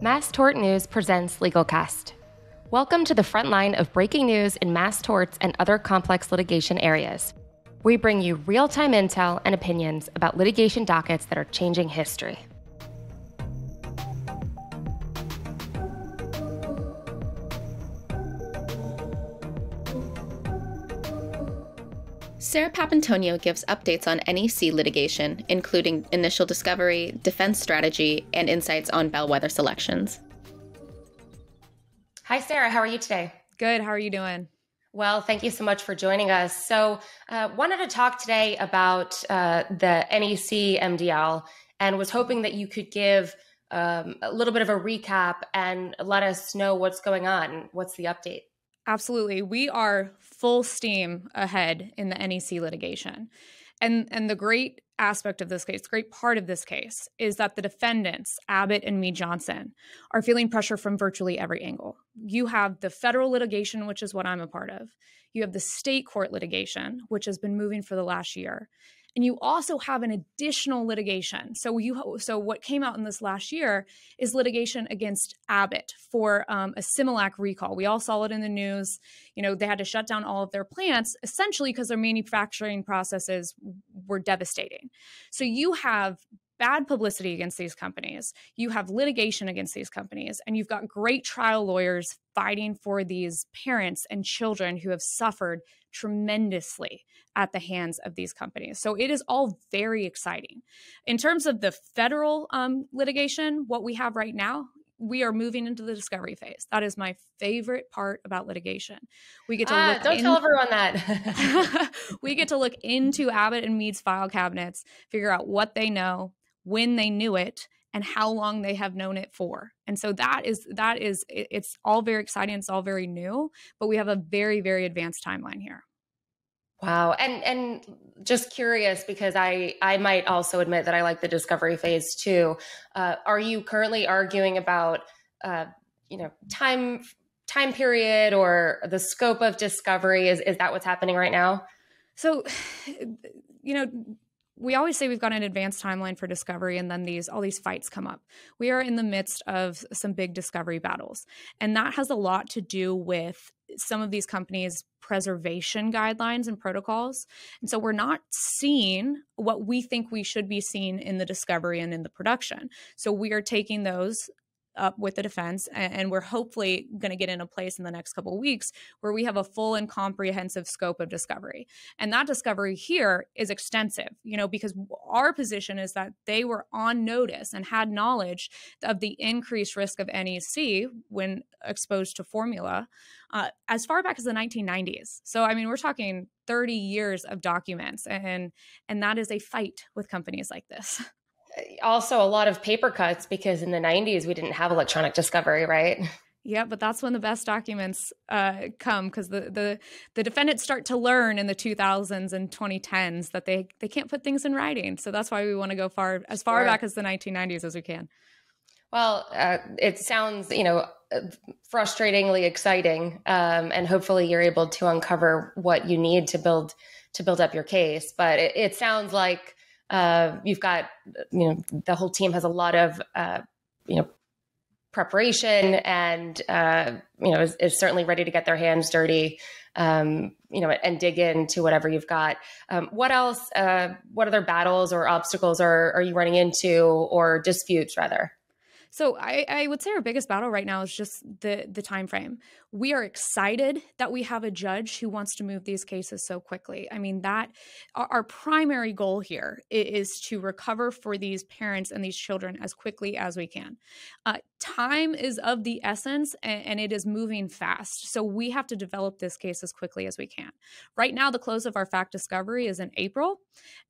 Mass Tort News presents LegalCast. Welcome to the front line of breaking news in mass torts and other complex litigation areas. We bring you real time intel and opinions about litigation dockets that are changing history. Sara Papantonio gives updates on NEC litigation, including initial discovery, defense strategy, and insights on bellwether selections. Hi, Sara. How are you today? Good. How are you doing? Well, thank you so much for joining us. So, uh, wanted to talk today about uh, the NEC MDL and was hoping that you could give um, a little bit of a recap and let us know what's going on. What's the update? Absolutely. We are full steam ahead in the NEC litigation. And and the great aspect of this case, the great part of this case is that the defendants, Abbott and Mead Johnson, are feeling pressure from virtually every angle. You have the federal litigation, which is what I'm a part of. You have the state court litigation, which has been moving for the last year and you also have an additional litigation. So you so what came out in this last year is litigation against Abbott for um, a Similac recall. We all saw it in the news. You know they had to shut down all of their plants essentially because their manufacturing processes were devastating. So you have bad publicity against these companies, you have litigation against these companies, and you've got great trial lawyers fighting for these parents and children who have suffered tremendously at the hands of these companies. So it is all very exciting. In terms of the federal um, litigation, what we have right now, we are moving into the discovery phase. That is my favorite part about litigation. We get to ah, look. Don't in- tell everyone that. we get to look into Abbott and Mead's file cabinets, figure out what they know, when they knew it and how long they have known it for. And so that is that is it's all very exciting it's all very new but we have a very very advanced timeline here. Wow and and just curious because i i might also admit that i like the discovery phase too. Uh, are you currently arguing about uh, you know time time period or the scope of discovery? Is is that what's happening right now? So you know we always say we've got an advanced timeline for discovery and then these all these fights come up. We are in the midst of some big discovery battles and that has a lot to do with some of these companies preservation guidelines and protocols. And so we're not seeing what we think we should be seeing in the discovery and in the production. So we are taking those up with the defense and, we're hopefully going to get in a place in the next couple weeks where we have a full and comprehensive scope of discovery. And that discovery here is extensive you know because our position is that they were on notice and had knowledge of the increased risk of nec when exposed to formula uh, as far back as the 1990s so i mean we're talking 30 years of documents and and that is a fight with companies like this also a lot of paper cuts because in the 90s we didn't have electronic discovery, right? Yeah, but that's when the best documents uh, come because the, the the defendants start to learn in the 2000s and 2010s that they they can't put things in writing. So that's why we want to go far as far sure. back as the 1990s as we can. Well, uh, it sounds you know frustratingly exciting, um, and hopefully you're able to uncover what you need to build to build up your case. But it, it sounds like uh, you've got, you know, the whole team has a lot of, uh, you know, preparation and, uh, you know, is, is, certainly ready to get their hands dirty, um, you know, and dig into whatever you've got. Um, what else, uh, what other battles or obstacles are, are you running into or disputes rather? So I, I, would say our biggest battle right now is just the the time frame we are excited that we have a judge who wants to move these cases so quickly. I mean, that our, our, primary goal here is to recover for these parents and these children as quickly as we can. Uh, time is of the essence and, and it is moving fast. So we have to develop this case as quickly as we can. Right now, the close of our fact discovery is in April,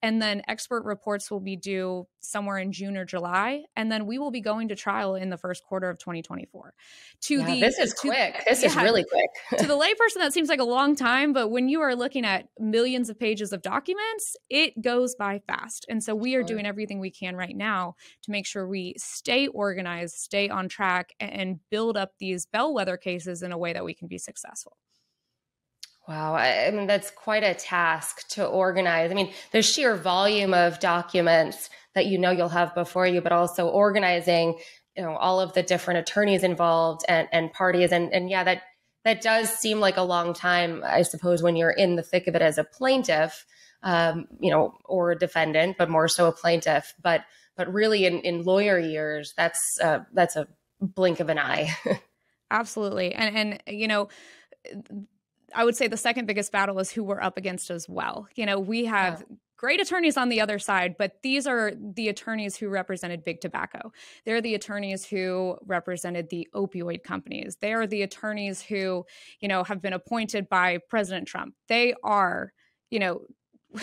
and then expert reports will be due somewhere in June or July, and then we will be going to trial in the first quarter of 2024. To yeah, the this is to, quick. This is really quick. to the layperson, that seems like a long time, but when you are looking at millions of pages of documents, it goes by fast. And so we are doing everything we can right now to make sure we stay organized, stay on track, and build up these bellwether cases in a way that we can be successful. Wow. I mean, that's quite a task to organize. I mean, the sheer volume of documents that you know you'll have before you, but also organizing you know all of the different attorneys involved and, and parties and and yeah that that does seem like a long time i suppose when you're in the thick of it as a plaintiff um, you know or a defendant but more so a plaintiff but but really in, in lawyer years that's uh, that's a blink of an eye absolutely and and you know I would say the second biggest battle is who we're up against as well. You know, we have yeah great attorneys on the other side, but these are the attorneys who represented big tobacco. They're the attorneys who represented the opioid companies. They are the attorneys who, you know, have been appointed by President Trump. They are, you know,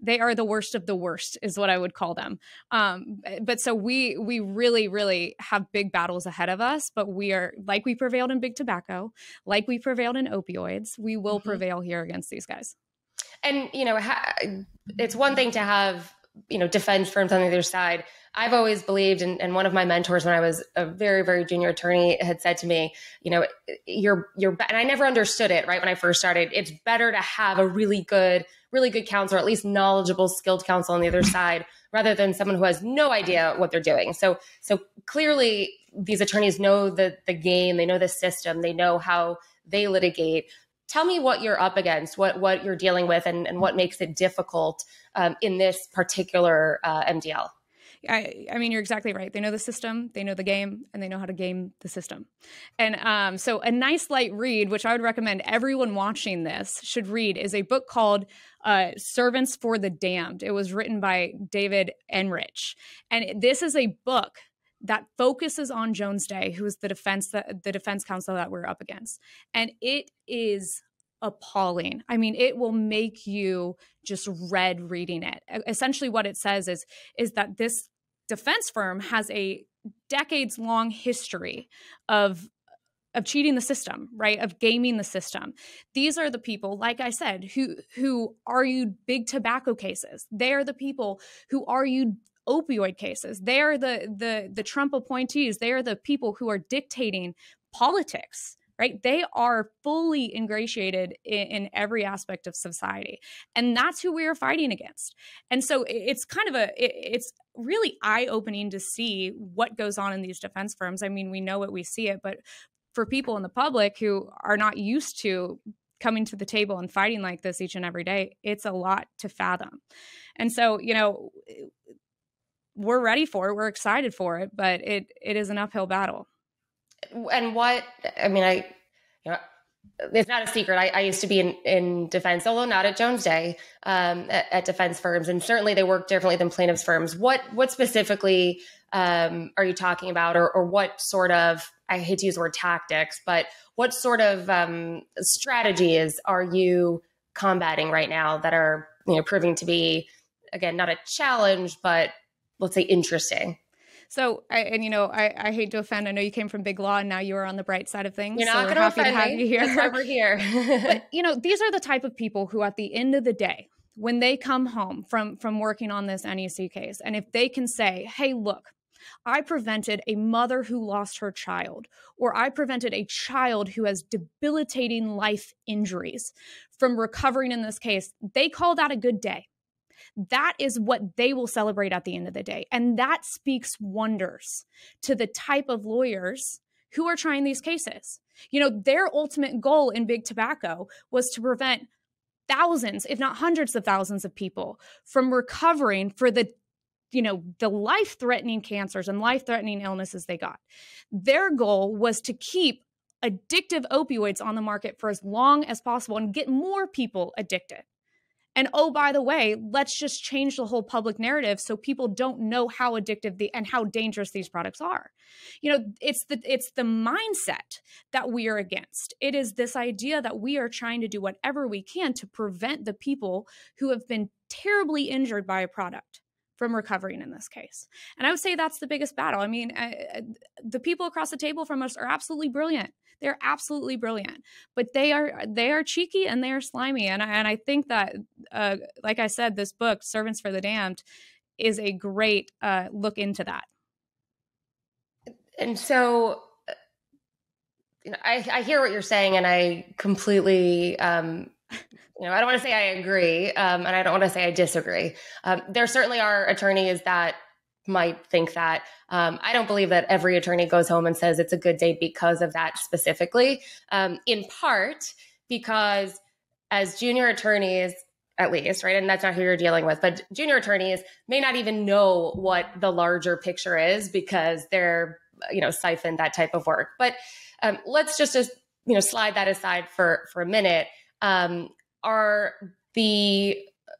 they are the worst of the worst is what i would call them um, but so we we really really have big battles ahead of us but we are like we prevailed in big tobacco like we prevailed in opioids we will mm-hmm. prevail here against these guys and you know ha- it's one thing to have you know defense firms on the other side. I've always believed and, and one of my mentors when i was a very very junior attorney had said to me you know you're you're and i never understood it right when i first started. It's better to have a really good really good counsel or at least knowledgeable skilled counsel on the other side rather than someone who has no idea what they're doing. So so clearly these attorneys know the the game they know the system they know how they litigate. Tell me what you're up against, what what you're dealing with, and, and what makes it difficult um, in this particular uh, MDL. I, I, mean, you're exactly right. They know the system, they know the game, and they know how to game the system. And um, so, a nice light read, which I would recommend everyone watching this should read, is a book called uh, "Servants for the Damned." It was written by David Enrich, and this is a book that focuses on Jones Day, who is the defense that the defense counsel that we're up against. And it is appalling. I mean, it will make you just red reading it. Essentially what it says is is that this defense firm has a decades long history of of cheating the system, right? Of gaming the system. These are the people, like I said, who who argued big tobacco cases. They are the people who argued opioid cases. They are the the the Trump appointees. They are the people who are dictating politics right? They are fully ingratiated in, in, every aspect of society. And that's who we are fighting against. And so it's kind of a, it, it's really eye opening to see what goes on in these defense firms. I mean, we know it, we see it, but for people in the public who are not used to coming to the table and fighting like this each and every day, it's a lot to fathom. And so, you know, we're ready for it. We're excited for it, but it it is an uphill battle. And what I mean, I you know, it's not a secret. I, I used to be in, in defense, although not at Jones Day, um, at, at, defense firms, and certainly they work differently than plaintiffs firms. What what specifically um, are you talking about, or, or what sort of I hate to use the word tactics, but what sort of um, strategies are you combating right now that are you know proving to be again not a challenge, but let's say interesting so I, and you know I, I hate to offend i know you came from big law and now you are on the bright side of things you're not so going to offend have me. you here That's we're here but you know these are the type of people who at the end of the day when they come home from from working on this nec case and if they can say hey look I prevented a mother who lost her child, or I prevented a child who has debilitating life injuries from recovering in this case. They call that a good day that is what they will celebrate at the end of the day. And that speaks wonders to the type of lawyers who are trying these cases. You know, their ultimate goal in big tobacco was to prevent thousands, if not hundreds of thousands of people from recovering for the you know the life-threatening cancers and life-threatening illnesses they got. Their goal was to keep addictive opioids on the market for as long as possible and get more people addicted. And oh, by the way, let's just change the whole public narrative so people don't know how addictive the and how dangerous these products are. You know, it's the it's the mindset that we are against. It is this idea that we are trying to do whatever we can to prevent the people who have been terribly injured by a product from recovering in this case. And I would say that's the biggest battle. I mean, uh, the people across the table from us are absolutely brilliant. They're absolutely brilliant, but they are they are cheeky and they are slimy. And I, and I think that, uh, like I said, this book, Servants for the Damned, is a great uh, look into that. And so, uh, you know, I, I hear what you're saying, and I completely. Um, you know, I don't want to say I agree, um, and I don't want to say I disagree. Um, there certainly are attorneys that might think that. Um, I don't believe that every attorney goes home and says it's a good day because of that specifically. Um, in part because as junior attorneys, at least, right? And that's not who you're dealing with, but junior attorneys may not even know what the larger picture is because they're, you know, siphoned that type of work. But um, let's just, just, you know, slide that aside for for a minute. Um, are the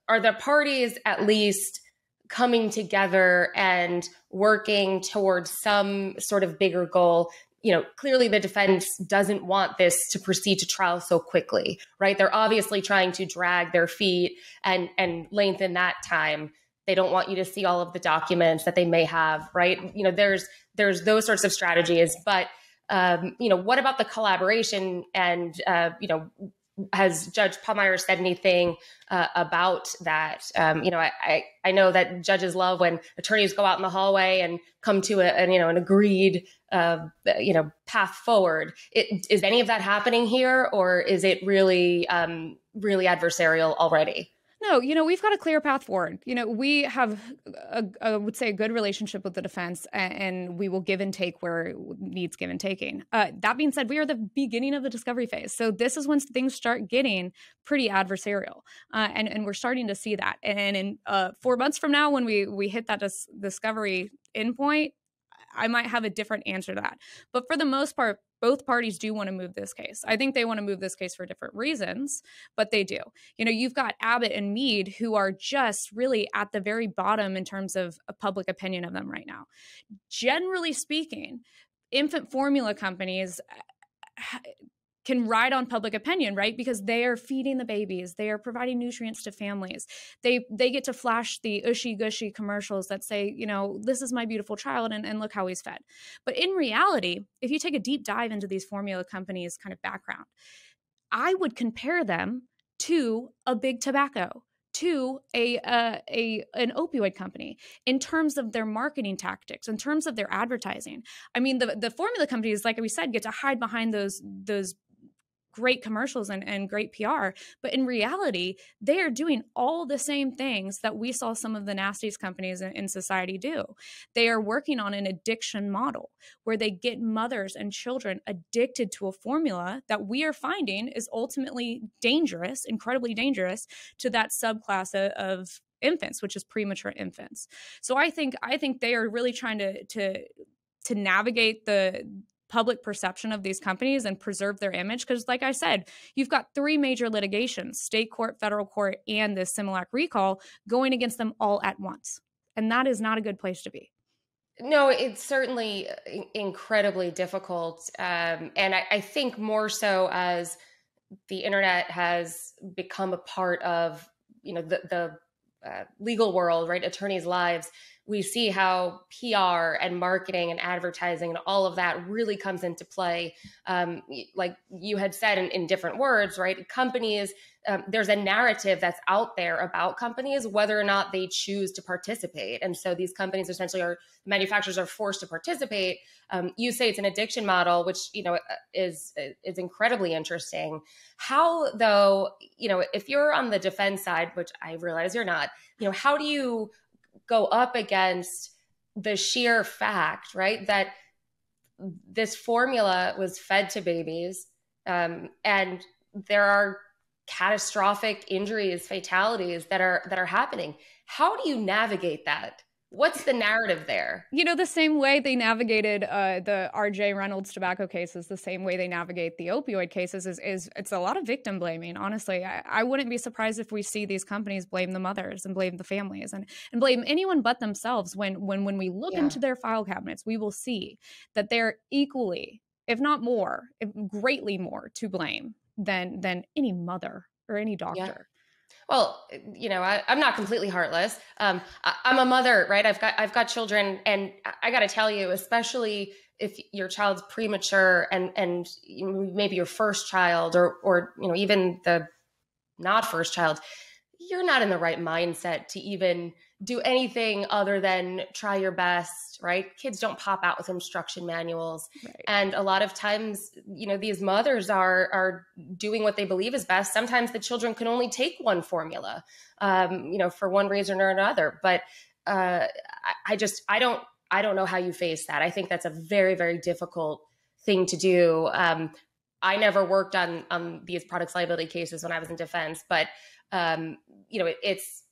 are the parties at least coming together and working towards some sort of bigger goal you know, clearly the defense doesn't want this to proceed to trial so quickly, right? They're obviously trying to drag their feet and and lengthen that time. They don't want you to see all of the documents that they may have, right? You know, there's there's those sorts of strategies, but um, you know, what about the collaboration and uh, you know, has Judge Pallmeyer said anything uh, about that? Um, you know, I, I, I know that judges love when attorneys go out in the hallway and come to a, a you know an agreed uh, you know path forward. It, is any of that happening here, or is it really um, really adversarial already? No, you know, we've got a clear path forward. You know, we have, a, I would say, a good relationship with the defense, and, and, we will give and take where needs give and taking. Uh, that being said, we are the beginning of the discovery phase. So this is when things start getting pretty adversarial, uh, and and we're starting to see that. And in uh, four months from now, when we we hit that dis- discovery endpoint, I might have a different answer to that. But for the most part, both parties do want to move this case. I think they want to move this case for different reasons, but they do. You know, you've got Abbott and Mead who are just really at the very bottom in terms of a public opinion of them right now. Generally speaking, infant formula companies uh, can ride on public opinion right? Because they are feeding the babies. They are providing nutrients to families. They they get to flash the ushy gushy commercials that say you know this is my beautiful child and, and look how he's fed. But in reality if you take a deep dive into these formula companies kind of background i would compare them to a big tobacco to a, uh, a an opioid company in terms of their marketing tactics, in terms of their advertising. I mean, the the formula companies, like we said, get to hide behind those those great commercials and, and great PR. But in reality, they are doing all the same things that we saw some of the nastiest companies in, in society do. They are working on an addiction model where they get mothers and children addicted to a formula that we are finding is ultimately dangerous, incredibly dangerous to that subclass of, of infants which is premature infants so i think i think they are really trying to to to navigate the public perception of these companies and preserve their image because like i said you've got three major litigations state court federal court and this similac recall going against them all at once. And that is not a good place to be. No it's certainly uh, incredibly difficult um, and I, I think more so as the internet has become a part of you know the, the uh, legal world right? Attorneys lives we see how PR and marketing and advertising and all of that really comes into play. Um, like you had said in, in different words, right? Companies, um, there's a narrative that's out there about companies, whether or not they choose to participate. And so these companies essentially are, manufacturers are forced to participate. Um, you say it's an addiction model, which, you know, is, is incredibly interesting. How though, you know, if you're on the defense side, which I realize you're not, you know, how do you go up against the sheer fact, right, that this formula was fed to babies um, and there are catastrophic injuries fatalities that are that are happening. How do you navigate that What's the narrative there? You know, the same way they navigated uh, the R.J. Reynolds tobacco cases, the same way they navigate the opioid cases is, is it's a lot of victim blaming. Honestly, I, I wouldn't be surprised if we see these companies blame the mothers and blame the families and, and blame anyone but themselves. When when when we look yeah. into their file cabinets, we will see that they're equally, if not more, if greatly more, to blame than than any mother or any doctor. Yeah well you know I, am not completely heartless. Um, I, am a mother right? I've got i've got children and i got to tell you especially if your child's premature and and maybe your first child or or you know even the not first child you're not in the right mindset to even do anything other than try your best, right? Kids don't pop out with instruction manuals. Right. And a lot of times, you know, these mothers are are doing what they believe is best. Sometimes the children can only take one formula, um, you know, for one reason or another. But uh, I, I just I don't I don't know how you face that. I think that's a very very difficult thing to do. Um, I never worked on on these products liability cases when I was in defense, but um, you know, it, it's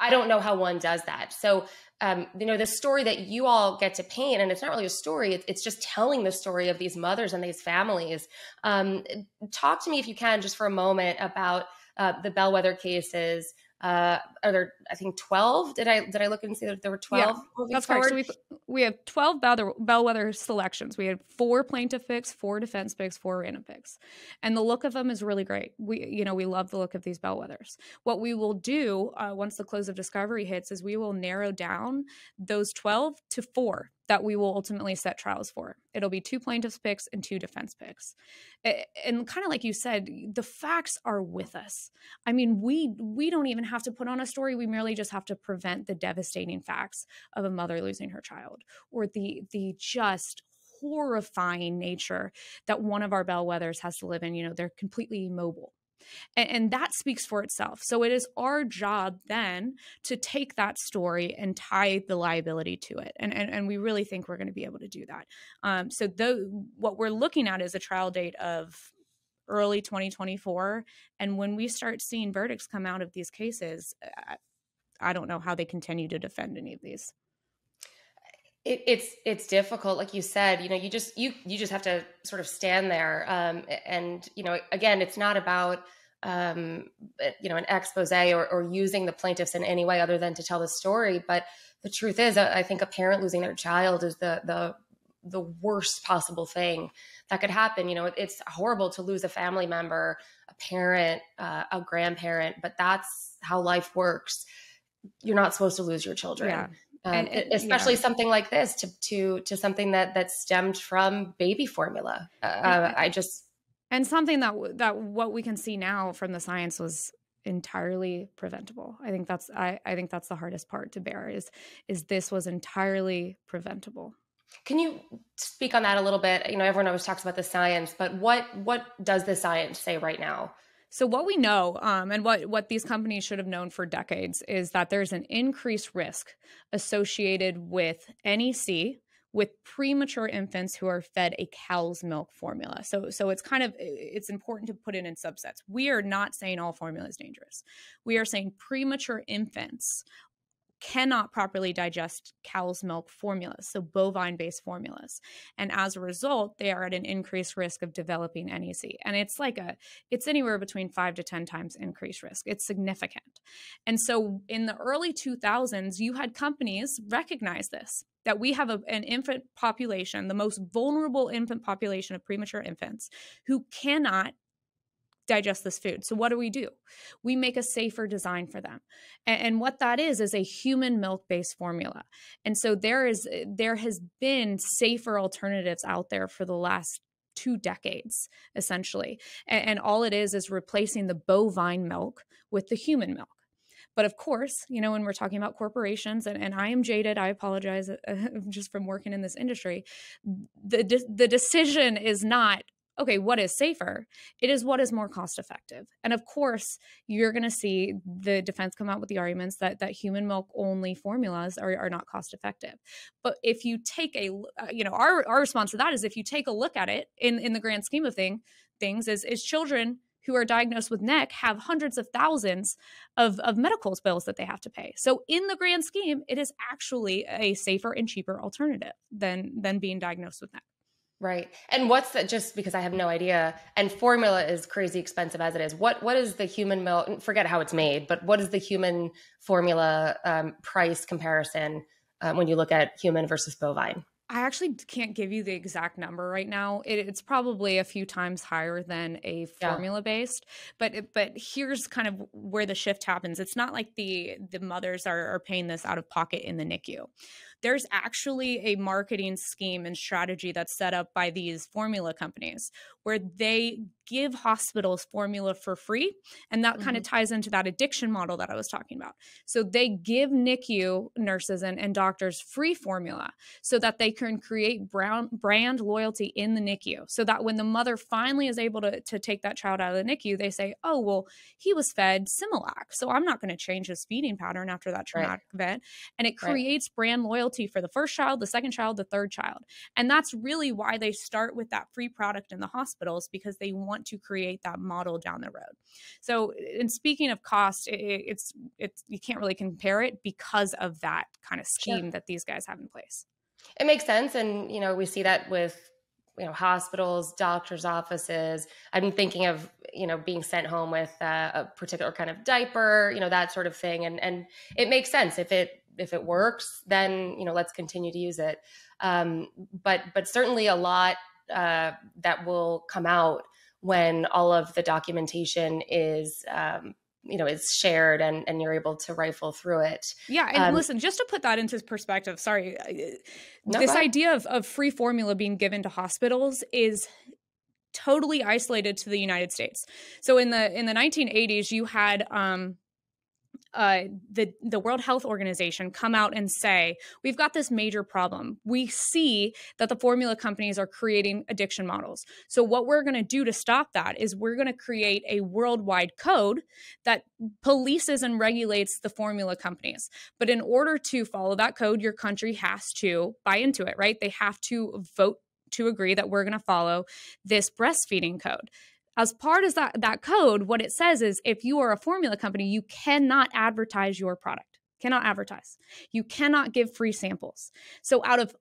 I don't know how one does that. So, um, you know, the story that you all get to paint, and it's not really a story, it's, it's just telling the story of these mothers and these families. Um, talk to me, if you can, just for a moment about uh, the bellwether cases, uh, are there I think 12 did I did I look and see that there were 12 yeah, that's forward? correct so we we have 12 bellwether, bellwether selections. We had four plaintiff picks four defense picks four random picks. And the look of them is really great. We you know we love the look of these bellwethers. What we will do uh, once the close of discovery hits is we will narrow down those 12 to four that we will ultimately set trials for. It'll be two plaintiffs' picks and two defense picks. And kind of like you said, the facts are with us. I mean, we we don't even have to put on a story. We merely just have to prevent the devastating facts of a mother losing her child or the the just horrifying nature that one of our bellwethers has to live in. You know, they're completely immobile and, and, that speaks for itself. So it is our job then to take that story and tie the liability to it. And, and, and we really think we're going to be able to do that. Um, so what we're looking at is a trial date of early 2024. And when we start seeing verdicts come out of these cases, I don't know how they continue to defend any of these. It, it's it's difficult, like you said. You know, you just you you just have to sort of stand there. Um, and you know, again, it's not about um, eh, you know an expose or, or using the plaintiffs in any way other than to tell the story. But the truth is, I think a parent losing their child is the the the worst possible thing that could happen. You know, it's horrible to lose a family member, a parent, uh, a grandparent, but that's how life works. You're not supposed to lose your children. Yeah. Um, and, and, especially yeah. something like this to to to something that that stemmed from baby formula. Uh, uh I just and something that that what we can see now from the science was entirely preventable. I think that's I, I think that's the hardest part to bear is is this was entirely preventable. Can you speak on that a little bit? You know, everyone always talks about the science, but what what does the science say right now? So what we know, um, and what what these companies should have known for decades, is that there's an increased risk associated with NEC with premature infants who are fed a cow's milk formula. So so it's kind of it's important to put it in subsets. We are not saying all formula is dangerous. We are saying premature infants cannot properly digest cow's milk formulas, so bovine based formulas. And as a result, they are at an increased risk of developing NEC. And it's like a, it's anywhere between five to 10 times increased risk. It's significant. And so in the early 2000s, you had companies recognize this that we have a, an infant population, the most vulnerable infant population of premature infants, who cannot digest this food. So what do we do? We make a safer design for them. And, and what that is is a human milk-based formula. And so there is there has been safer alternatives out there for the last two decades essentially. And, and all it is is replacing the bovine milk with the human milk. But of course, you know, when we're talking about corporations, and, and I am jaded, I apologize uh, just from working in this industry, the, de- the decision is not okay, what is safer? It is what is more cost effective. And of course, you're going to see the defense come out with the arguments that that human milk only formulas are, are not cost effective. But if you take a, uh, you know, our, our response to that is if you take a look at it in, in the grand scheme of thing, things is, is children who are diagnosed with NEC have hundreds of thousands of, of medical bills that they have to pay. So in the grand scheme, it is actually a safer and cheaper alternative than than being diagnosed with NEC. Right. And what's that just because I have no idea and formula is crazy expensive as it is. What what is the human milk forget how it's made, but what is the human formula um, price comparison uh, when you look at human versus bovine? I actually can't give you the exact number right now. It, it's probably a few times higher than a formula based, but but here's kind of where the shift happens. It's not like the the mothers are, are paying this out of pocket in the NICU there's actually a marketing scheme and strategy that's set up by these formula companies where they give hospitals formula for free. And that mm-hmm. kind of ties into that addiction model that I was talking about. So they give NICU nurses and, and doctors free formula so that they can create brown, brand loyalty in the NICU. So that when the mother finally is able to, to take that child out of the NICU, they say, oh, well, he was fed Similac. So I'm not going to change his feeding pattern after that traumatic right. event. And it creates right. brand loyalty for the first child, the second child, the third child. And that's really why they start with that free product in the hospitals because they want to create that model down the road. So, in speaking of cost, it, it's it's you can't really compare it because of that kind of scheme that these guys have in place. It makes sense, and you know we see that with you know hospitals doctors offices i'm thinking of you know being sent home with uh, a particular kind of diaper you know that sort of thing and and it makes sense if it if it works then you know let's continue to use it. Um, but but certainly a lot uh, that will come out when all of the documentation is um, you know is shared and and you're able to rifle through it. Yeah and um, listen just to put that into perspective sorry no, this idea of, of free formula being given to hospitals is totally isolated to the united states. So in the in the 1980s you had um uh, the the World Health Organization come out and say we've got this major problem. We see that the formula companies are creating addiction models. So what we're going to do to stop that is we're going to create a worldwide code that polices and regulates the formula companies. But in order to follow that code, your country has to buy into it, right? They have to vote to agree that we're going to follow this breastfeeding code as part of that, that code, what it says is if you are a formula company, you cannot advertise your product, cannot advertise. You cannot give free samples. So out of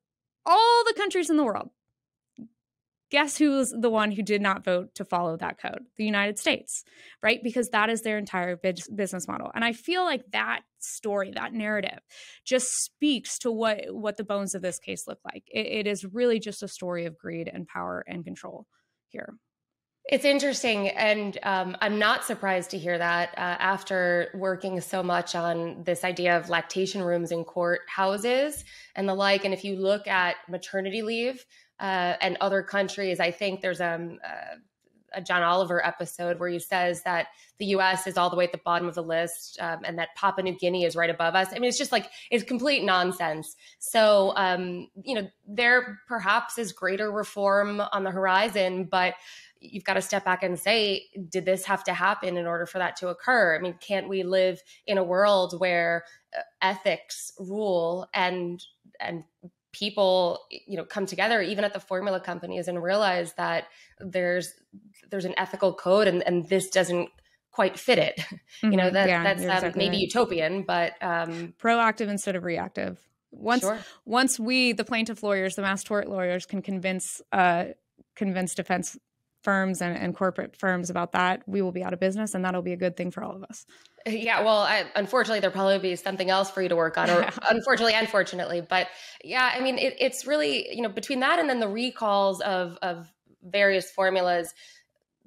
all the countries in the world, guess who's the one who did not vote to follow that code? The United States, right? Because that is their entire business model. And I feel like that story, that narrative, just speaks to what what the bones of this case look like. it, it is really just a story of greed and power and control here. It's interesting, and um, I'm not surprised to hear that uh, after working so much on this idea of lactation rooms in courthouses and the like. And if you look at maternity leave uh, and other countries, I think there's um, uh, a John Oliver episode where he says that the U.S. is all the way at the bottom of the list, um, and that Papua New Guinea is right above us. I mean, it's just like it's complete nonsense. So, um, you know, there perhaps is greater reform on the horizon, but you've got to step back and say, did this have to happen in order for that to occur? I mean, can't we live in a world where uh, ethics rule and and people you know come together even at the formula companies and realize that there's there's an ethical code and, and this doesn't quite fit it mm-hmm. you know mm-hmm. that yeah, that's um, exactly maybe right. utopian but um proactive instead of reactive once sure. once we the plaintiff lawyers the mass tort lawyers can convince uh convince defense firms and, and corporate firms about that, we will be out of business, and that'll be a good thing for all of us. Yeah, well, I, unfortunately, there'll probably be something else for you to work on, or unfortunately, unfortunately. But yeah, I mean, it, it's really you know between that and then the recalls of of various formulas,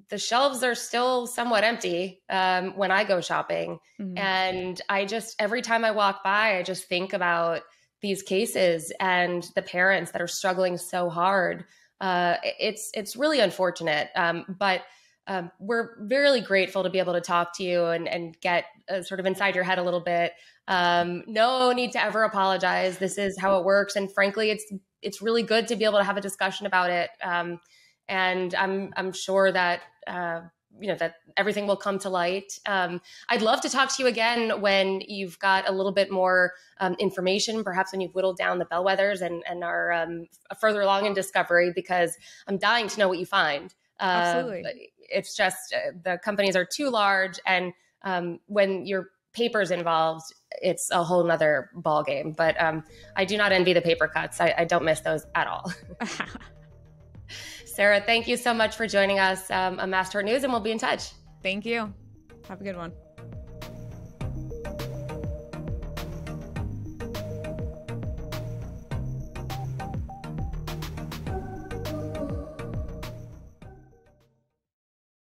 the shelves are still somewhat empty um, when I go shopping, mm-hmm. and I just every time I walk by, I just think about these cases and the parents that are struggling so hard uh, it's it's really unfortunate. Um, but um, we're really grateful to be able to talk to you and, and get uh, sort of inside your head a little bit. Um, no need to ever apologize. This is how it works, and frankly, it's it's really good to be able to have a discussion about it. Um, and I'm I'm sure that uh, you know that everything will come to light. Um, I'd love to talk to you again when you've got a little bit more um, information, perhaps when you've whittled down the bellwethers and and are um, further along in discovery, because I'm dying to know what you find. Uh, Absolutely, it's just uh, the companies are too large, and um, when your papers involved, it's a whole nother ball game. But um, I do not envy the paper cuts. I, I don't miss those at all. Sara, thank you so much for joining us um, on Mass Tort News, and we'll be in touch. Thank you. Have a good one.